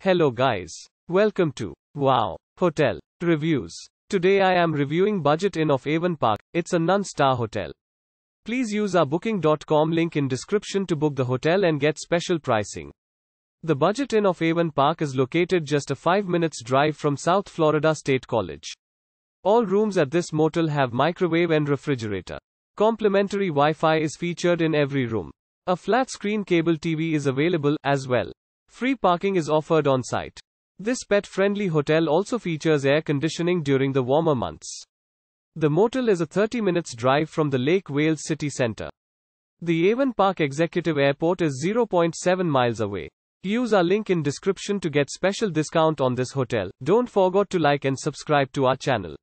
Hello guys. Welcome to Wow Hotel Reviews. Today I am reviewing Budget Inn of Avon Park. It's a non-star hotel. Please use our booking.com link in description to book the hotel and get special pricing. The Budget Inn of Avon Park is located just a 5 minutes drive from South Florida State College. All rooms at this motel have microwave and refrigerator. Complimentary Wi-Fi is featured in every room. A flat screen cable TV is available as well. Free parking is offered on site. This pet friendly hotel also features air conditioning during the warmer months. The motel is a 30 minutes drive from the Lake Wales city center. The Avon Park Executive Airport is 0.7 miles away. Use our link in description to get special discount on this hotel. Don't forget to like and subscribe to our channel.